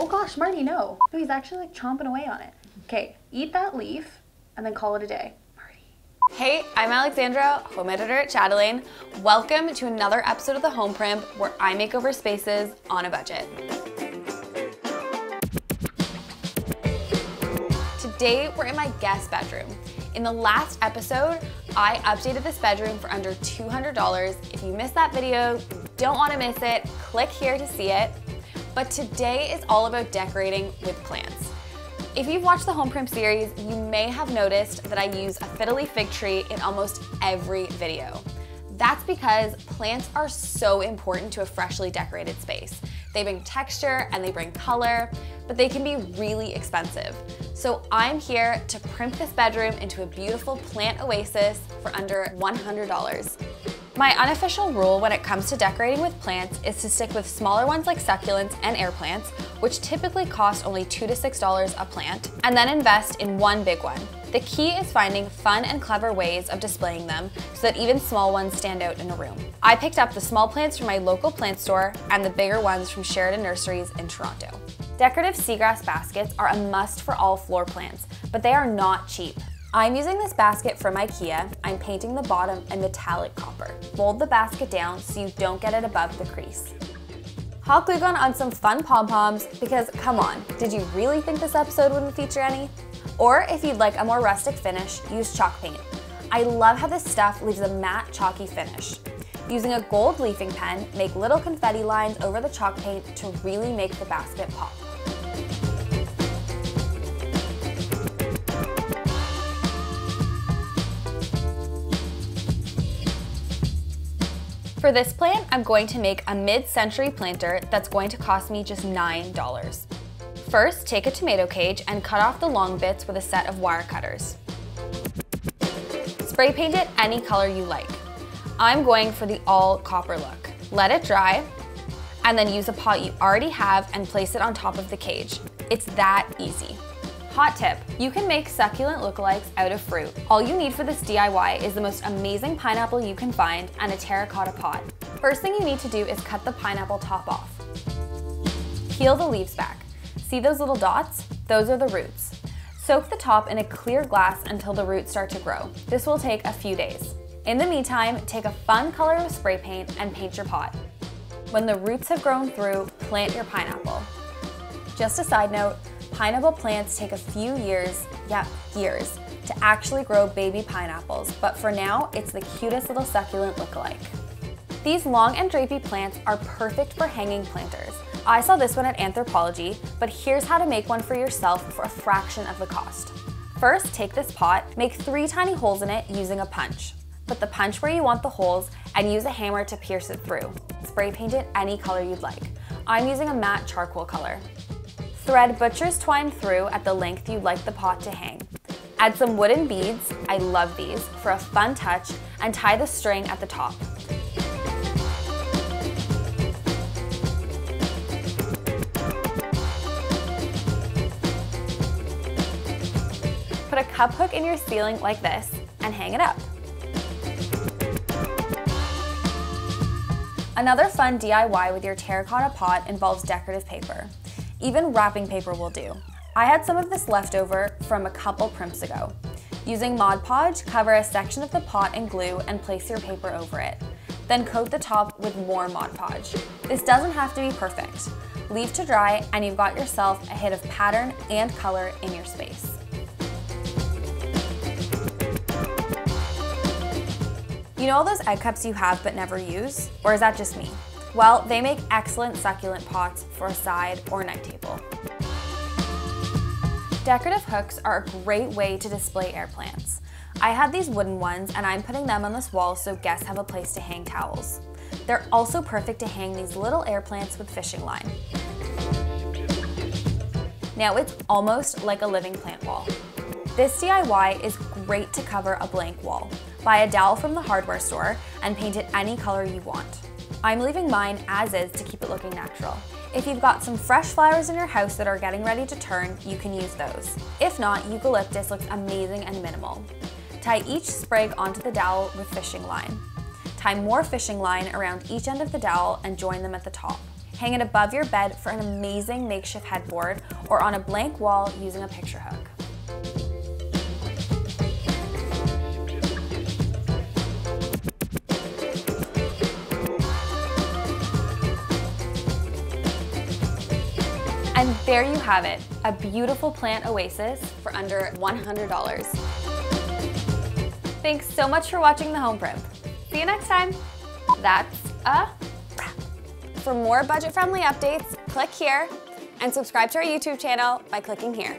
Oh gosh, Marty, no. No, he's actually like chomping away on it. Okay, eat that leaf and then call it a day. Marty. Hey, I'm Alexandra, home editor at Chatelaine. Welcome to another episode of The Home Primp where I make over spaces on a budget. Today, we're in my guest bedroom. In the last episode, I updated this bedroom for under $200. If you missed that video, don't want to miss it, click here to see it. But today is all about decorating with plants. If you've watched the Home Primp series, you may have noticed that I use a fiddle-leaf fig tree in almost every video. That's because plants are so important to a freshly decorated space. They bring texture and they bring color, but they can be really expensive. So I'm here to primp this bedroom into a beautiful plant oasis for under $100. My unofficial rule when it comes to decorating with plants is to stick with smaller ones like succulents and air plants, which typically cost only 2 to $6 a plant, and then invest in one big one. The key is finding fun and clever ways of displaying them so that even small ones stand out in a room. I picked up the small plants from my local plant store and the bigger ones from Sheridan Nurseries in Toronto. Decorative seagrass baskets are a must for all floor plants, but they are not cheap. I'm using this basket from Ikea. I'm painting the bottom a metallic copper. Fold the basket down so you don't get it above the crease. Hot glue gun on some fun pom-poms because come on, did you really think this episode wouldn't feature any? Or if you'd like a more rustic finish, use chalk paint. I love how this stuff leaves a matte chalky finish. Using a gold leafing pen, make little confetti lines over the chalk paint to really make the basket pop. For this plant, I'm going to make a mid-century planter that's going to cost me just $9. First, take a tomato cage and cut off the long bits with a set of wire cutters. Spray paint it any color you like. I'm going for the all copper look. Let it dry, and then use a pot you already have and place it on top of the cage. It's that easy. Hot tip, you can make succulent lookalikes out of fruit. All you need for this DIY is the most amazing pineapple you can find and a terracotta pot. First thing you need to do is cut the pineapple top off. Peel the leaves back. See those little dots? Those are the roots. Soak the top in a clear glass until the roots start to grow. This will take a few days. In the meantime, take a fun color of spray paint and paint your pot. When the roots have grown through, plant your pineapple. Just a side note, Pineapple plants take a few years, yeah, years, to actually grow baby pineapples, but for now, it's the cutest little succulent lookalike. These long and drapey plants are perfect for hanging planters. I saw this one at Anthropologie, but here's how to make one for yourself for a fraction of the cost. First, take this pot, make three tiny holes in it using a punch. Put the punch where you want the holes and use a hammer to pierce it through. Spray paint it any color you'd like. I'm using a matte charcoal color. Thread butcher's twine through at the length you'd like the pot to hang. Add some wooden beads, I love these, for a fun touch, and tie the string at the top. Put a cup hook in your ceiling like this and hang it up. Another fun DIY with your terracotta pot involves decorative paper. Even wrapping paper will do. I had some of this left over from a couple primps ago. Using Mod Podge, cover a section of the pot in glue and place your paper over it. Then coat the top with more Mod Podge. This doesn't have to be perfect. Leave to dry and you've got yourself a hit of pattern and color in your space. You know all those egg cups you have but never use? Or is that just me? Well, they make excellent succulent pots for a side or night table. Decorative hooks are a great way to display air plants. I had these wooden ones and I'm putting them on this wall so guests have a place to hang towels. They're also perfect to hang these little air plants with fishing line. Now it's almost like a living plant wall. This DIY is great to cover a blank wall. Buy a dowel from the hardware store and paint it any color you want. I'm leaving mine as is to keep it looking natural. If you've got some fresh flowers in your house that are getting ready to turn, you can use those. If not, eucalyptus looks amazing and minimal. Tie each sprig onto the dowel with fishing line. Tie more fishing line around each end of the dowel and join them at the top. hang it above your bed for an amazing makeshift headboard, or on a blank wall using a picture hook. There you have it, a beautiful plant oasis for under $100. Thanks so much for watching The Home Primp. See you next time. That's a wrap. For more budget-friendly updates, click here and subscribe to our YouTube channel by clicking here.